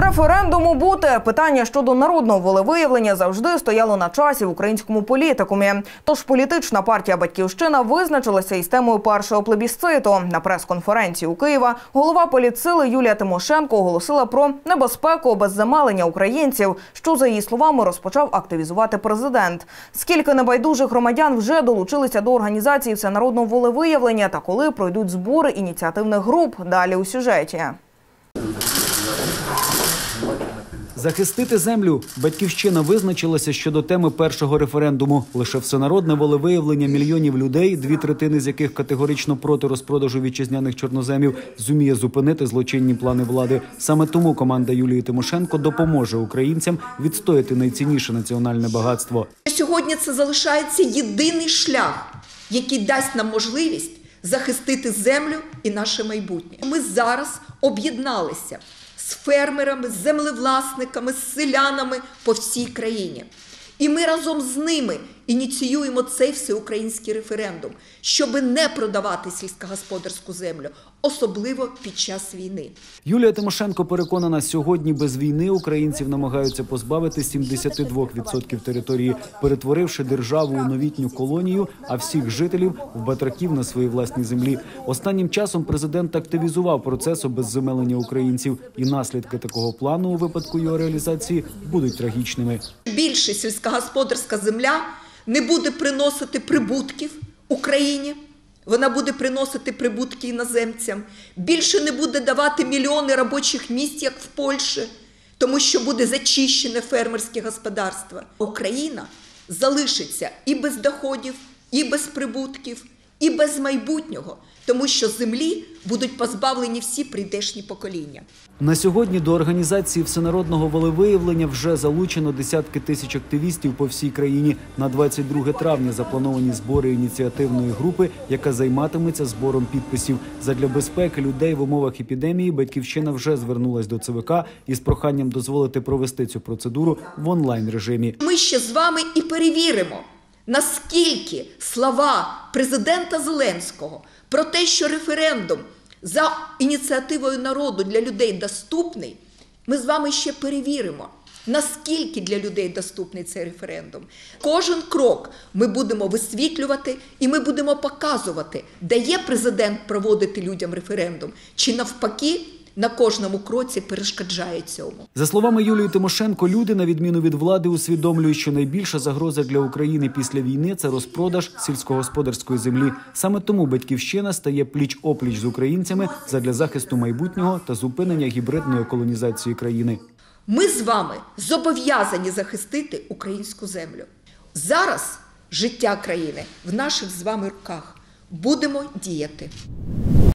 Референдуму бути питання щодо народного волевиявлення завжди стояло на часі в українському політикумі. Тож політична партія Батьківщина визначилася із темою першого плебісциту. На прес-конференції у Києва голова політсили Юлія Тимошенко оголосила про небезпеку обезземелення українців, що за її словами розпочав активізувати президент. Скільки небайдужих громадян вже долучилися до організації всенародного волевиявлення та коли пройдуть збори ініціативних груп? Далі у сюжеті. Захистити землю батьківщина визначилася щодо теми першого референдуму. Лише всенародне волевиявлення мільйонів людей, дві третини з яких категорично проти розпродажу вітчизняних чорноземів, зуміє зупинити злочинні плани влади. Саме тому команда Юлії Тимошенко допоможе українцям відстояти найцінніше національне багатство. Сьогодні це залишається єдиний шлях, який дасть нам можливість захистити землю і наше майбутнє. Ми зараз об'єдналися фермерами, з землевласниками, з селянами по всій країні. І ми разом з ними ініціюємо цей всеукраїнський референдум, щоб не продавати сільськогосподарську землю, особливо під час війни. Юлія Тимошенко переконана, сьогодні без війни українців намагаються позбавити 72% території, перетворивши державу у новітню колонію, а всіх жителів в батраків на своїй власній землі. Останнім часом президент активізував процес обезземелення українців, і наслідки такого плану у випадку його реалізації будуть трагічними. Більше сільськогосподарська земля не буде приносити прибутків Україні. Вона буде приносити прибутки іноземцям. Більше не буде давати мільйони робочих місць, як в Польщі, тому що буде зачищене фермерське господарство. Україна залишиться і без доходів, і без прибутків, і без майбутнього, тому що землі будуть позбавлені всі прийдешні покоління. На сьогодні до організації всенародного волевиявлення вже залучено десятки тисяч активістів по всій країні. На 22 травня заплановані збори ініціативної групи, яка займатиметься збором підписів. Задля безпеки людей в умовах епідемії батьківщина вже звернулась до ЦВК із проханням дозволити провести цю процедуру в онлайн режимі. Ми ще з вами і перевіримо, наскільки слова президента Зеленського про те, що референдум за ініціативою народу для людей доступний, ми з вами ще перевіримо. Наскільки для людей доступний цей референдум? Кожен крок ми будемо висвітлювати і ми будемо показувати, де є президент проводити людям референдум, чи навпаки на кожному кроці перешкоджає цьому. За словами Юлії Тимошенко, люди, на відміну від влади, усвідомлюють, що найбільша загроза для України після війни це розпродаж сільськогосподарської землі. Саме тому батьківщина стає пліч опліч з українцями задля захисту майбутнього та зупинення гібридної колонізації країни. Ми з вами зобов'язані захистити українську землю. Зараз життя країни в наших з вами руках. Будемо діяти.